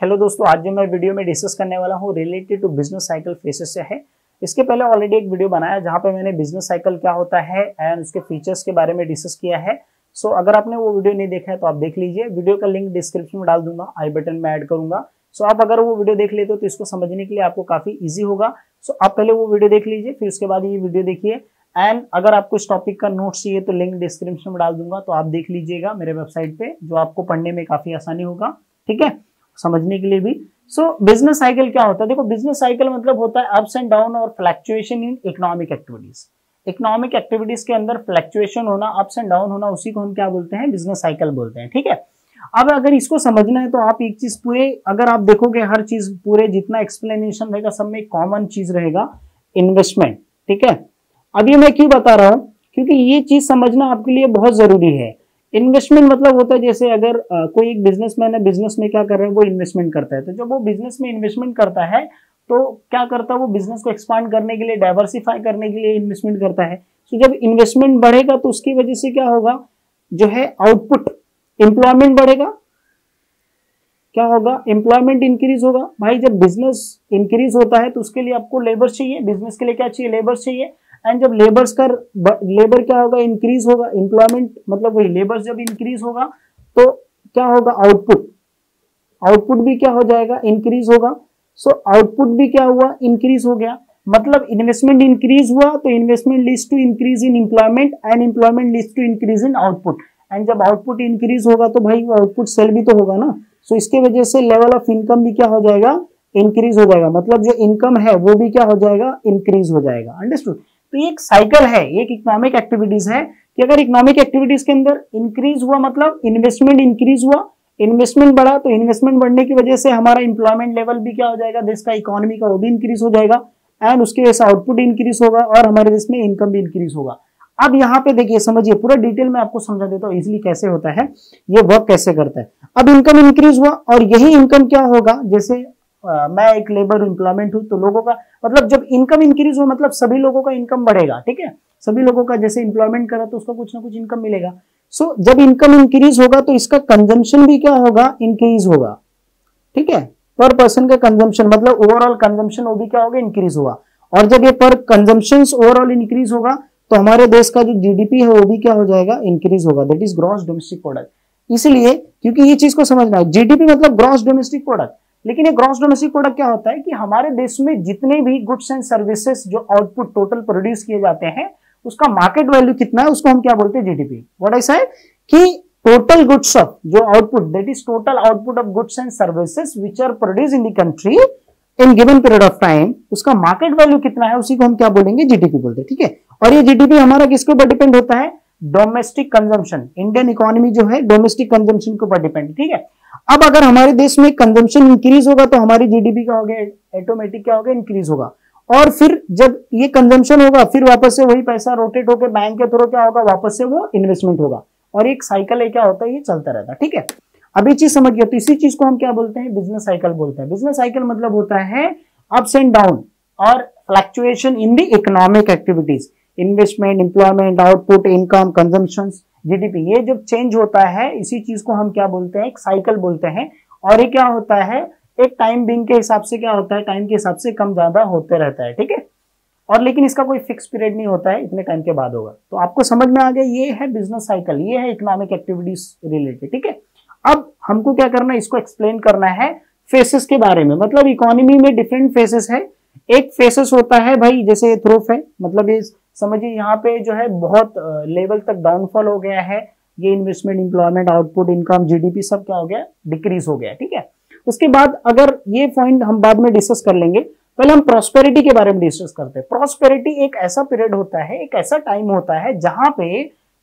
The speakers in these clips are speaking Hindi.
हेलो दोस्तों आज जो मैं वीडियो में डिस्कस करने वाला हूँ related to business cycle phases से है। इसके पहले ऑलरेडी एक वीडियो बनाया जहाँ पे मैंने बिज़नेस साइकिल क्या होता है एंड उसके फीचर्स के बारे में डिस्कस किया है। सो so, अगर आपने वो वीडियो नहीं देखा है तो आप देख लीजिए। वीडियो का लिंक डिस्क्रिप्शन में डाल दूँगा आई बटन में ऐड करूँगा। सो so, आप अगर वो वीडियो देख लेते हो तो इसको समझने के लिए आपको काफ़ी ईजी होगा। सो so, आप पहले वो वीडियो देख लीजिए फिर उसके बाद ये वीडियो देखिए। एंड अगर आपको इस टॉपिक का नोट्स चाहिए तो लिंक डिस्क्रिप्शन में डाल दूँगा तो आप देख लीजिएगा मेरे वेबसाइट पे जो आपको पढ़ने में काफ़ी आसानी होगा। ठीक है? समझने के लिए भी। सो बिज़नेस साइकिल क्या होता है? देखो बिज़नेस साइकिल मतलब होता है अप्स एंड डाउन और fluctuation in economic activities economic activities के अंदर फ्लैक्चुएशन होना अप्स एंड डाउन होना, उसी को हम क्या बोलते हैं? बिज़नेस साइकिल बोलते हैं, ठीक है? अब अगर इसको समझना है तो आप एक चीज़ पूरे, अगर आप देखोगे हर चीज़ पूरे जितना एक्सप्लेनेशन रहेगा, सब में कॉमन चीज़ रहेगा इन्वेस्टमेंट ठीक है? अभी मैं क्यों बता रहा हूँ? क्योंकि ये चीज़ समझना आपके लिए बहुत ज़रूरी है। इन्वेस्टमेंट मतलब होता है जैसे अगर आ, कोई एक बिजनेसमैन है बिज़नेस में क्या कर रहे हैं वो इन्वेस्टमेंट करता है। तो जब वो बिज़नेस में इन्वेस्टमेंट करता है तो क्या करता है वो बिज़नेस को एक्सपांड करने के लिए डाइवर्सिफाई करने के लिए इन्वेस्टमेंट करता है। तो जब इन्वेस्टमेंट बढ़ेगा तो उसकी वजह से क्या होगा जो है आउटपुट एम्प्लॉयमेंट बढ़ेगा। क्या होगा एम्प्लॉयमेंट इंक्रीज होगा। भाई जब बिज़नेस इंक्रीज होता है तो उसके लिए आपको लेबर चाहिए। बिज़नेस के लिए क्या चाहिए लेबर चाहिए। एंड जब लेबर्स का लेबर क्या होगा? इंक्रीज होगा। एम्प्लॉयमेंट मतलब वही लेबर जब इंक्रीज होगा तो क्या होगा? आउटपुट आउटपुट भी क्या हो जाएगा? इंक्रीज होगा। सो so, आउटपुट भी क्या हुआ? इंक्रीज हो गया। मतलब इन्वेस्टमेंट इंक्रीज हुआ तो investment leads to increase in employment and employment leads to increase in output and जब आउटपुट इंक्रीज होगा तो भाई आउटपुट सेल भी तो होगा ना। सो so, इसके वजह से लेवल ऑफ़ इनकम भी क्या हो जाएगा? इंक्रीज हो जाएगा। मतलब जो इनकम है वो भी क्या हो जाएगा? इंक्रीज हो जाएगा। अंडरस्टूड तो ये एक साइकिल है एक इकोनॉमिक एक्टिविटीज़ है कि अगर इकोनॉमिक एक्टिविटीज़ के अंदर इंक्रीज हुआ मतलब इन्वेस्टमेंट इंक्रीज हुआ इन्वेस्टमेंट बढ़ा तो इन्वेस्टमेंट बढ़ने की वजह से हमारा इंप्लॉयमेंट लेवल भी क्या हो जाएगा, देश का इकोनॉमी का वो भी इंक्रीज हो जाएगा एंड उसके वजह से आउटपुट इंक्रीज होगा और हमारे देश में इनकम भी इंक्रीज होगा। अब यहाँ पे देखिए, समझिए, पूरा डिटेल में आपको समझा देता हूँ इजिली कैसे होता है, ये वर्क कैसे करता है। अब इनकम इंक्रीज हुआ और यही इनकम क्या होगा, जैसे मैं एक लेबर एम्प्लॉयमेंट हूँ तो लोगों का मतलब जब इनकम इंक्रीज हो मतलब सभी लोगों का इनकम बढ़ेगा ठीक है? सभी लोगों का जैसे एम्प्लॉयमेंट करा तो उसका कुछ ना कुछ इनकम मिलेगा। सो so, जब इनकम इंक्रीज होगा तो इसका कंजम्पशन भी क्या होगा? इंक्रीज होगा ठीक है? पर पर्सन का कंजम्पशन मतलब ओवरऑल कंजम्पशन वो भी क्या होगा? इंक्रीज होगा। और जब ये पर कंजम्पशन ओवरऑल इंक्रीज होगा तो हमारे देश का जो जीडीपी है वो भी क्या हो जाएगा? इंक्रीज होगा। That is gross domestic product इसलिए क्योंकि ये चीज़ को समझना है जीडीपी मतलब ग्रॉस डोमेस्टिक प्रोडक्ट लेकिन ये ग्रॉस डोमेस्टिक प्रोडक्ट क्या होता है कि हमारे देश में जितने भी गुड्स एंड सर्विसेज़ जो आउटपुट टोटल प्रोड्यूस किए जाते हैं, उसका मार्केट वैल्यू कितना है, उसको हम क्या बोलते हैं जीडीपी व्हाट आई से कि टोटल गुड्स ऑफ़ जो output that is total output of goods and services which are produce in the country in given period of time उसका मार्केट वैल्यू कितना है, उसी को हम क्या बोलेंगे जीडीपी बोलते हैं, ठीक है? और ये जीडीपी हमारा किसके ऊपर डिपेंड होता है? डोमेस्टिक कंजम्पशन इंडियन इकोनॉमी जो है डोमेस्टिक कंजम्पशन के ऊपर डिपेंड ठीक है? अब अगर हमारे देश में कंजम्पशन इंक्रीज होगा तो हमारी जीडीपी क्या होगा? ऑटोमेटिक क्या होगा? इंक्रीज होगा। और फिर जब ये कंजम्पशन होगा, फिर वापस से वही पैसा रोटेट होकर बैंक के थ्रू क्या होगा? वापस से वो इन्वेस्टमेंट होगा। और एक साइकिल है, क्या होता है? ये चलता रहता है, ठीक है? अब ये चीज़ समझ गया। तो इसी चीज़ को हम क्या बोलते हैं? बिज़नेस साइकिल बोलते हैं। बिज़नेस साइकिल मतलब होता है अप्स एंड डाउन और fluctuation in the economic activities investment employment output income consumption GDP ये जब चेंज होता है, इसी चीज़ को हम क्या बोलते हैं? एक साइकिल बोलते हैं। और ये क्या होता है? एक टाइम बिंग के हिसाब से क्या होता है? टाइम के हिसाब से कम ज़्यादा होते रहता है, ठीक है? और लेकिन इसका कोई फिक्स पीरियड नहीं होता है, इतने टाइम के बाद होगा। तो आपको समझ में आ गया, ये है बिज़नेस साइकिल ये है इकोनॉमिक एक्टिविटीज़ रिलेटेड ठीक है? अब हमको क्या करना है? इसको एक्सप्लेन करना है फेसेस के बारे में। मतलब इकोनॉमी में डिफरेंट फेसेस है। एक फेसेस होता है भाई, जैसे थ्रोफ है। मतलब ये समझिए, यहाँ पे जो है बहुत लेवल तक डाउनफॉल हो गया है। ये investment employment output income GDP सब क्या हो गया? डिक्रीज हो गया, ठीक है? उसके बाद अगर ये पॉइंट हम बाद में डिस्कस कर लेंगे, पहले हम प्रॉस्पेरिटी के बारे में डिस्कस करते हैं। प्रॉस्पेरिटी एक ऐसा पीरियड होता है, एक ऐसा टाइम होता है, जहाँ पे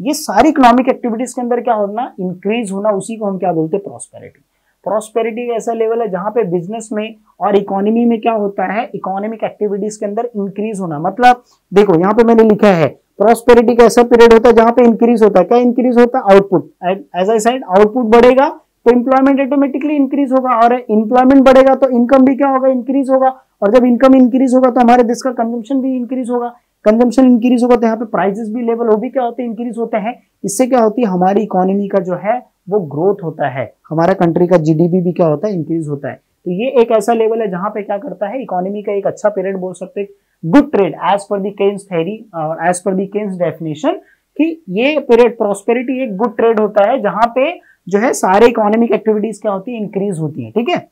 ये सारी इकोनॉमिक एक्टिविटीज़ के अंदर क्या होना इंक्रीज होना, उसी को हम क्या बोलते हैं प्रॉस्पेरिटी प्रॉस्पेरिटी ऐसा लेवल है जहाँ पे बिज़नेस में और इकोनॉमी में क्या होता है? इकोनॉमिक एक्टिविटीज़ के अंदर इंक्रीज होना। मतलब देखो, यहाँ पे मैंने लिखा है प्रॉस्पेरिटी का ऐसा पीरियड होता है जहाँ पे इंक्रीज होता है। क्या इंक्रीज होता है? Output as I said output बढ़ेगा तो इंप्लॉयमेंट ऑटोमेटिकली इंक्रीज होगा और इंप्लॉयमेंट बढ़ेगा तो इनकम भी क्या होगा? इंक्रीज होगा। और जब इनकम इंक्रीज होगा तो हमारे देश का कंजम्पशन भी इंक्रीज होगा। कंजम्पशन इंक्रीज होगा तो यहाँ पे प्राइजेस भी लेवल वो भी क्या होते हैं? इंक्रीज होते हैं। इससे क्या होती है? हमारी इकोनॉमी का जो है वो ग्रोथ होता है। हमारा कंट्री का जीडीपी भी क्या होता है? इंक्रीज होता है। तो ये एक ऐसा लेवल है जहाँ पे क्या करता है? इकोनॉमी का एक अच्छा पीरियड बोल सकते हैं। गुड ट्रेड एज पर दी थेरी और एज पर दी डेफिनेशन कि ये पीरियड प्रोस्पेरिटी एक गुड ट्रेड होता है, जहाँ पे जो है सारे इकोनॉमिक एक्टिविटीज़ क्या होती है? इंक्रीज होती है, ठीक है?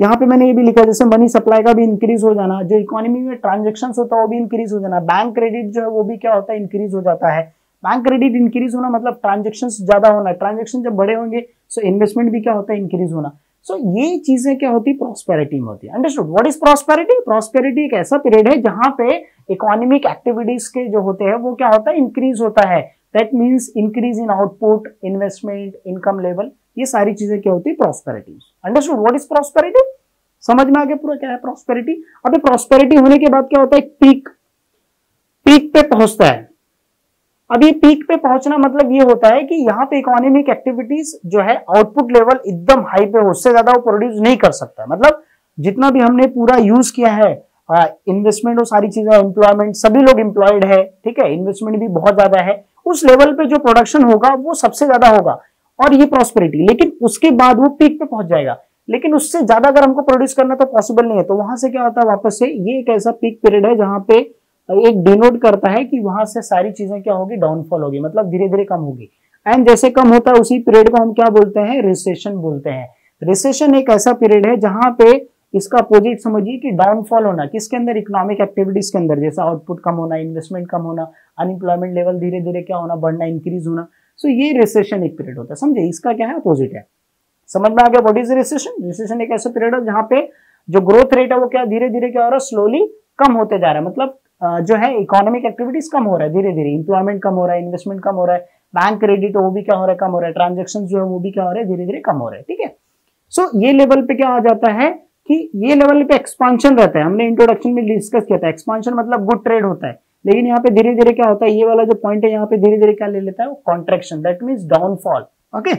यहाँ पे मैंने ये भी लिखा, जैसे मनी सप्लाई का भी इंक्रीज हो जाना, जो इकोनॉमी में ट्रांजेक्शन होता है, वो भी इंक्रीज हो जाना बैंक क्रेडिट जो है, वो भी क्या होता है? इंक्रीज हो जाता है। बैंक क्रेडिट इंक्रीज होना मतलब ट्रांजेक्शन ज़्यादा होना ट्रांजेक्शन जब बड़े होंगे सो इन्वेस्टमेंट भी क्या होता है इंक्रीज होना। सो so, ये चीज़ें क्या होती है प्रोस्पेरिटी में होती। है understood what is prosperity prosperity एक ऐसा पीरियड है जहाँ पे इकोनॉमिक एक्टिविटीज़ के जो होते हैं वो क्या होता है इंक्रीज होता है। That means increase in output investment income level ये सारी चीज़ें क्या होती है prosperity understood what is prosperity समझ में आगे पूरा क्या है प्रोस्पेरिटी अभी प्रोस्पेरिटी होने के बाद क्या होता है पीक पीक पे पहुँचता है। अब ये पीक पे पहुँचना मतलब ये होता है कि यहाँ पे इकोनॉमिक एक्टिविटीज़ जो है आउटपुट लेवल एकदम हाई पे हो, उससे ज़्यादा वो प्रोड्यूस नहीं कर सकता। मतलब जितना भी हमने पूरा यूज़ किया है इन्वेस्टमेंट और सारी चीज़ें एम्प्लॉयमेंट सभी लोग एम्प्लॉयड है, ठीक है? इन्वेस्टमेंट भी बहुत ज़्यादा है। उस लेवल पे जो प्रोडक्शन होगा, वो सबसे ज़्यादा होगा। और ये प्रॉस्पेरिटी लेकिन उसके बाद वो पीक पे पहुँच जाएगा। लेकिन उससे ज़्यादा अगर हमको प्रोड्यूस करना तो पॉसिबल नहीं है। तो वहाँ से क्या होता है? वापस से ये एक ऐसा पीक पीरियड है जहाँ पे एक डिनोट करता है कि वहाँ से सारी चीज़ें क्या होगी? डाउनफॉल होगी मतलब धीरे धीरे कम होगी। एंड जैसे कम होता है, उसी पीरियड को हम क्या बोलते हैं? रिसेशन बोलते हैं। रिसेशन एक ऐसा पीरियड है जहाँ पे इसका अपोजिट समझिए कि डाउनफॉल होना, किसके अंदर? इकोनॉमिक एक्टिविटीज़ के अंदर, जैसा आउटपुट कम होना इन्वेस्टमेंट कम होना अनएम्प्लॉयमेंट लेवल धीरे धीरे क्या होना, बढ़ना इंक्रीज होना। सो ये रिसेशन एक पीरियड होता है। समझे? इसका क्या है? अपोजिट है। समझ में आ गया? व्हाट इज़ रिसेशन रिसेशन एक ऐसा पीरियड है जहाँ पे जो ग्रोथ रेट है वो क्या? धीरे धीरे क्या हो रहा है? स्लोली कम होते जा रहा है। मतलब जो है इकोनॉमिक एक्टिविटीज़ कम हो रहा है धीरे धीरे इंप्लॉयमेंट कम हो रहा है इन्वेस्टमेंट कम हो रहा है बैंक क्रेडिट वो भी क्या हो रहा है, कम हो रहा है। ट्रांजेक्शन जो है वो भी क्या हो रहा है धीरे धीरे कम हो रहा है, ठीक है? सो ये लेवल पे क्या आ जाता है कि ये लेवल पे एक्सपांशन रहता है। हमने इंट्रोडक्शन में डिस्कस किया था। एक्सपांशन मतलब गुड ट्रेड होता है। लेकिन यहाँ पे धीरे धीरे क्या होता है, ये वाला जो पॉइंट है, यहाँ पे धीरे धीरे क्या ले लेता है contraction that mean downfall okay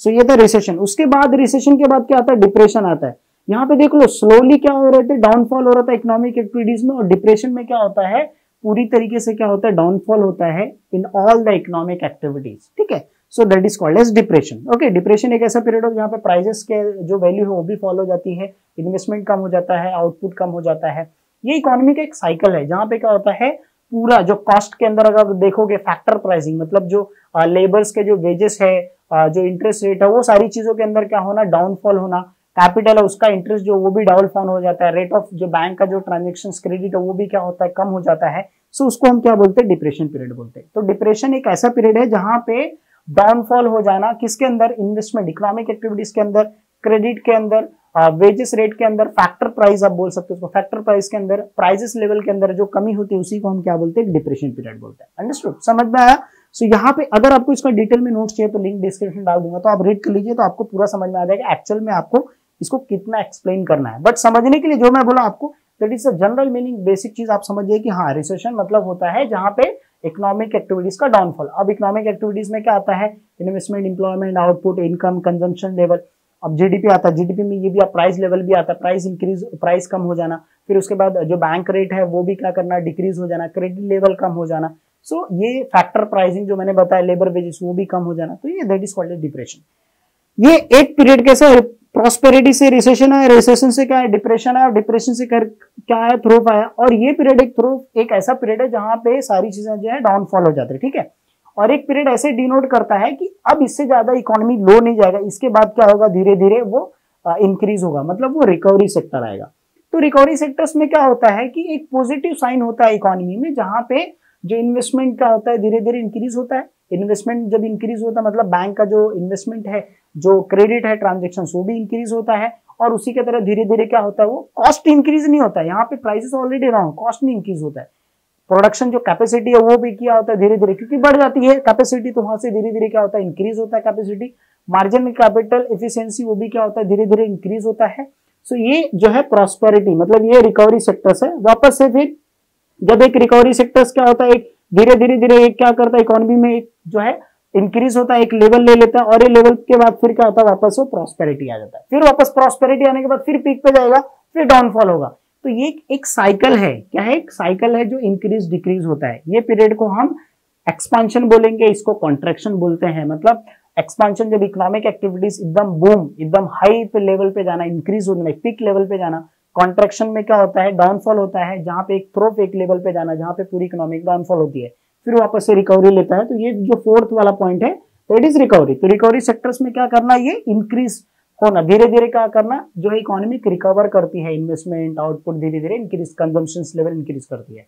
so ये था रिसेशन उसके बाद रिसेशन के बाद क्या आता है? डिप्रेशन आता है। यहाँ पे देख लो स्लोली क्या हो रहे थे? डाउनफॉल हो रहा था इकोनॉमिक एक्टिविटीज़ में और डिप्रेशन में क्या होता है? पूरी तरीके से क्या होता है? डाउनफॉल होता है in all the economic activities ठीक है? So that is called as depression okay depression एक ऐसा पीरियड हो जहाँ पे प्राइजेस के जो वैल्यू है वो भी फॉलो हो जाती है इन्वेस्टमेंट कम हो जाता है आउटपुट कम हो जाता है। ये इकोनॉमी का एक साइकिल है जहाँ पे क्या होता है? पूरा जो कॉस्ट के अंदर अगर देखोगे फैक्टर प्राइसिंग मतलब जो लेबर्स के जो वेजेस है जो इंटरेस्ट रेट है, वो सारी चीज़ों के अंदर क्या होना? डाउनफॉल होना। कैपिटल है उसका इंटरेस्ट जो वो भी डबल फॉन हो जाता है रेट ऑफ़ जो बैंक का जो ट्रांजेक्शन क्रेडिट है वो भी क्या होता है कम हो जाता है। सो उसको हम क्या बोलते हैं? डिप्रेशन पीरियड बोलते हैं। तो डिप्रेशन एक ऐसा पीरियड है जहाँ पे डाउनफॉल हो जाना किसके अंदर? इन्वेस्टमेंट इकोनॉमिक एक्टिविटीज़ के अंदर क्रेडिट के अंदर वेजेस रेट के अंदर फैक्टर प्राइस आप बोल सकते हो उसको। फैक्टर प्राइस के अंदर प्राइजेस लेवल के अंदर जो कमी होती है उसी को हम क्या बोलते हैं? डिप्रेशन पीरियड बोलते हैं। अंडरस्टूड समझ में आया? सो so, यहाँ पे अगर आपको इसका डिटेल में नोट्स चाहिए तो लिंक डिस्क्रिप्शन डाल दूँगा। तो आप रीड कर लीजिए तो आपको पूरा समझ में आ जाएगा। एक्चुअल में आपको इसको कितना एक्सप्लेन करना है? बट समझने के लिए जो मैं बोला आपको that is a general meaning basic चीज़ आप समझिए कि हाँ रिसेशन मतलब होता है जहाँ पे इकोनॉमिक एक्टिविटीज़ का डाउनफॉल अब इकोनॉमिक एक्टिविटीज़ में क्या आता है? Investment employment output income consumption level अब जीडीपी आता है। जीडीपी में ये भी प्राइस लेवल भी आता है। प्राइस इंक्रीज प्राइस कम हो जाना। फिर उसके बाद जो बैंक रेट है वो भी क्या करना? डिक्रीज हो जाना। क्रेडिट लेवल कम हो जाना। सो so, ये फैक्टर प्राइसिंग जो मैंने बताया लेबर वेजेस वो भी कम हो जाना। तो ये दैट इज़ कॉल्ड डिप्रेशन ये एक पीरियड कैसे प्रॉस्पेरिटी से रिसेशन आया रिसेशन से क्या है? डिप्रेशन आया डिप्रेशन से कर, क्या है थ्रोफ आया। और ये पीरियड एक थ्रोफ एक ऐसा पीरियड है जहाँ पे सारी चीज़ें जो है डाउनफॉल हो जाती है, ठीक है? और एक पीरियड ऐसे डिनोट करता है कि अब इससे ज़्यादा इकोनॉमी लो नहीं जाएगा। इसके बाद क्या होगा? धीरे धीरे वो इंक्रीज होगा। मतलब वो रिकवरी सेक्टर आएगा। तो रिकवरी सेक्टर्स में क्या होता है कि एक पॉजिटिव साइन होता है इकोनॉमी में, जहाँ पे जो इन्वेस्टमेंट क्या होता है धीरे धीरे इंक्रीज होता है। इन्वेस्टमेंट जब इंक्रीज होता है मतलब बैंक का जो इन्वेस्टमेंट है जो क्रेडिट है ट्रांजेक्शन वो भी इंक्रीज होता है और उसी के तरह धीरे धीरे क्या होता है, वो कॉस्ट इंक्रीज नहीं होता है। यहाँ पे प्राइसेस ऑलरेडी रहा कॉस्ट नहीं इंक्रीज होता है। प्रोडक्शन जो कैपेसिटी है, वो भी क्या होता है धीरे धीरे क्योंकि बढ़ जाती है कैपेसिटी तो वहाँ से धीरे धीरे क्या होता है इंक्रीज होता है कैपेसिटी मार्जिन कैपिटल एफिशिएंसी वो भी क्या होता है धीरे धीरे इंक्रीज होता है। सो ये जो है प्रॉस्पेरिटी मतलब ये रिकवरी सेक्टर्स है। वापस से फिर, जब एक रिकवरी सेक्टर्स क्या होता है, एक धीरे धीरे धीरे एक क्या करता है इकोनॉमी में एक जो है इंक्रीज होता है, एक लेवल ले लेता है और ये लेवल के बाद फिर क्या होता है, वापस वो प्रॉस्पेरिटी आ जाता है। फिर वापस प्रॉस्पेरिटी आने के बाद फिर पीक पे जाएगा, फिर डाउनफॉल होगा। तो ये एक साइकिल है। क्या है? एक साइकिल है जो इंक्रीज डिक्रीज होता है। ये पीरियड को हम एक्सपांशन बोलेंगे, इसको कॉन्ट्रेक्शन बोलते हैं। मतलब एक्सपांशन जब इकोनॉमिक एक्टिविटीज़ एकदम बूम एकदम हाई पे लेवल पे जाना इंक्रीज होने पिक लेवल पे जाना कॉन्ट्रेक्शन में क्या होता है? डाउनफॉल होता है, जहाँ पे एक थ्रोप एक लेवल पे जाना, जहाँ पे पूरी इकोनॉमिक डाउनफॉल होती है। फिर वापस से रिकवरी लेता है। तो ये जो फोर्थ वाला पॉइंट है इट इज़ रिकवरी तो रिकवरी सेक्टर्स में क्या करना? ये इंक्रीज होना धीरे धीरे क्या करना? जो इकोनॉमिक रिकवर करती है इन्वेस्टमेंट आउटपुट धीरे धीरे इंक्रीज कंजम्पन लेवल इंक्रीज करती है।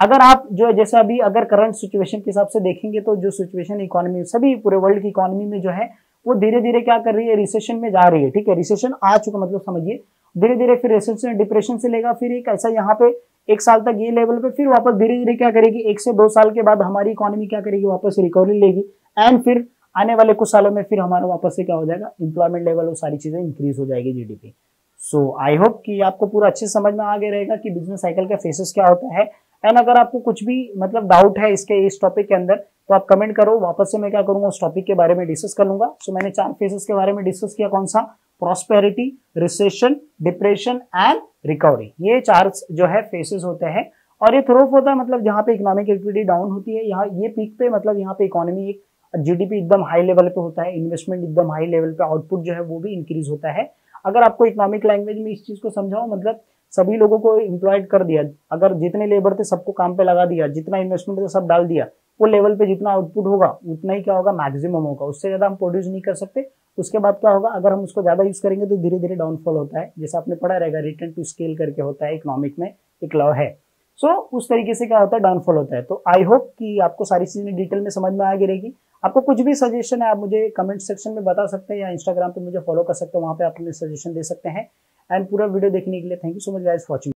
अगर आप जो है, जैसे अभी अगर करंट सिचुएशन के हिसाब से देखेंगे तो जो सिचुएशन इकोनॉमी सभी पूरे वर्ल्ड की इकोनॉमी में जो है, वो धीरे धीरे क्या कर रही है? रिसेशन में जा रही है, ठीक है? रिसेशन आ चुका मतलब समझिए। धीरे धीरे फिर रिसेशन डिप्रेशन से लेगा, फिर एक ऐसा यहाँ पे एक साल तक ये लेवल पे फिर वापस धीरे धीरे क्या करेगी? एक से दो साल के बाद हमारी इकोनॉमी क्या करेगी? वापस रिकवरी लेगी। एंड फिर आने वाले कुछ सालों में फिर हमारा वापस से क्या हो जाएगा? इंप्लॉयमेंट लेवल वो सारी चीज़ें इंक्रीज हो जाएगी जीडीपी सो आई होप कि आपको पूरा अच्छे समझ में आ गया रहेगा कि बिज़नेस साइकिल का फेसेस क्या होता है। एंड अगर आपको कुछ भी मतलब डाउट है इसके इस टॉपिक के अंदर तो आप कमेंट करो। वापस से मैं क्या करूँगा उस टॉपिक के बारे में डिस्कस कर लूँगा। सो so, मैंने चार फेसेस के बारे में डिस्कस किया। कौन सा? Prosperity recession depression and recovery ये चार जो है फेसेस होते हैं। और ये थ्रोफ होता है मतलब जहाँ पे इकोनॉमिक एक्टिविटी डाउन होती है। यहाँ ये पीक पे मतलब यहाँ पे इकोनॉमी एक जीडीपी एकदम हाई लेवल पे होता है। इन्वेस्टमेंट एकदम हाई लेवल पे आउटपुट जो है वो भी इंक्रीज होता है। अगर आपको इकोनॉमिक लैंग्वेज में इस चीज़ को समझाओ मतलब सभी लोगों को एम्प्लॉयड कर दिया, अगर जितने लेबर थे सबको काम पे लगा दिया, जितना इन्वेस्टमेंट था सब डाल दिया, वो लेवल पे जितना आउटपुट होगा, उतना ही क्या होगा मैक्सिमम होगा। उससे ज़्यादा हम प्रोड्यूस नहीं कर सकते। उसके बाद क्या होगा अगर हम उसको ज़्यादा यूज़ करेंगे तो धीरे धीरे डाउनफॉल होता है। जैसे आपने पढ़ा रहेगा रिटर्न टू स्केल करके होता है इकोनॉमिक में एक लॉ है। सो so, उस तरीके से क्या होता है डाउनफॉल होता है। तो आई होप कि आपको सारी चीज़ें डिटेल में समझ में आ गई रहेगी। आपको कुछ भी सजेशन है आप मुझे कमेंट सेक्शन में बता सकते हैं या इंस्टाग्राम पे मुझे फॉलो कर सकते हैं वहाँ पे आप अपने सजेशन दे सकते हैं। एंड पूरा वीडियो देखने के लिए thank you so much guys watching